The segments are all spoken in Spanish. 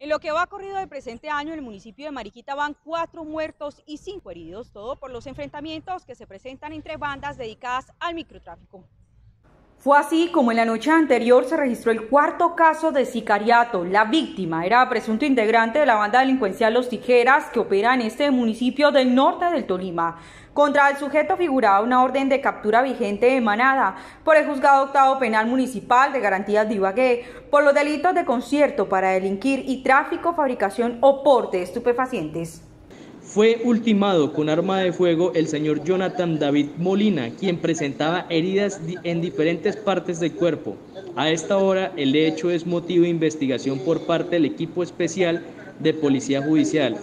En lo que va corrido del presente año, en el municipio de Mariquita van cuatro muertos y cinco heridos, todo por los enfrentamientos que se presentan entre bandas dedicadas al microtráfico. Fue así como en la noche anterior se registró el cuarto caso de sicariato. La víctima era presunto integrante de la banda delincuencial Los Tijeras que opera en este municipio del norte del Tolima. Contra el sujeto figuraba una orden de captura vigente emanada por el Juzgado Octavo Penal Municipal de Garantías de Ibagué por los delitos de concierto para delinquir y tráfico, fabricación o porte de estupefacientes. Fue ultimado con arma de fuego el señor Jonathan David Molina, quien presentaba heridas en diferentes partes del cuerpo. A esta hora, el hecho es motivo de investigación por parte del equipo especial de Policía Judicial.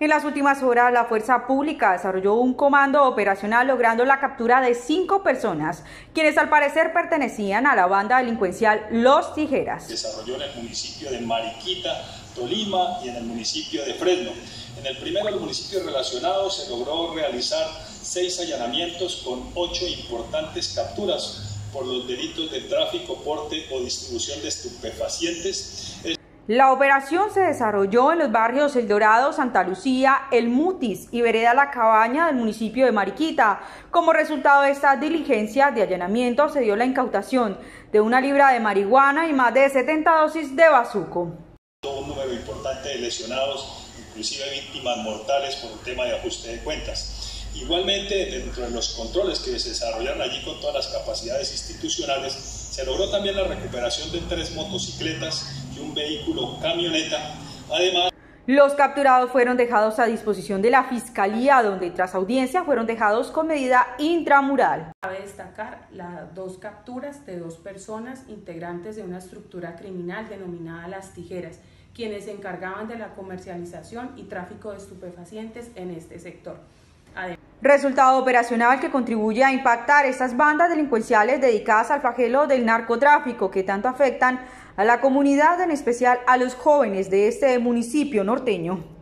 En las últimas horas, la Fuerza Pública desarrolló un comando operacional logrando la captura de cinco personas, quienes al parecer pertenecían a la banda delincuencial Los Tijeras. Desarrolló en el municipio de Mariquita, Tolima y en el municipio de Fresno. En el primero de los municipios relacionados se logró realizar seis allanamientos con ocho importantes capturas por los delitos de tráfico, porte o distribución de estupefacientes. La operación se desarrolló en los barrios El Dorado, Santa Lucía, El Mutis y Vereda La Cabaña del municipio de Mariquita. Como resultado de esta diligencia de allanamiento se dio la incautación de una libra de marihuana y más de 70 dosis de bazuco. Un número importante de lesionados, inclusive víctimas mortales por un tema de ajuste de cuentas. Igualmente, dentro de los controles que se desarrollaron allí con todas las capacidades institucionales, se logró también la recuperación de tres motocicletas un vehículo camioneta. Además, los capturados fueron dejados a disposición de la Fiscalía, donde tras audiencia fueron dejados con medida intramural. Cabe destacar las dos capturas de dos personas integrantes de una estructura criminal denominada Las Tijeras, quienes se encargaban de la comercialización y tráfico de estupefacientes en este sector. Resultado operacional que contribuye a impactar estas bandas delincuenciales dedicadas al flagelo del narcotráfico que tanto afectan a la comunidad, en especial a los jóvenes de este municipio norteño.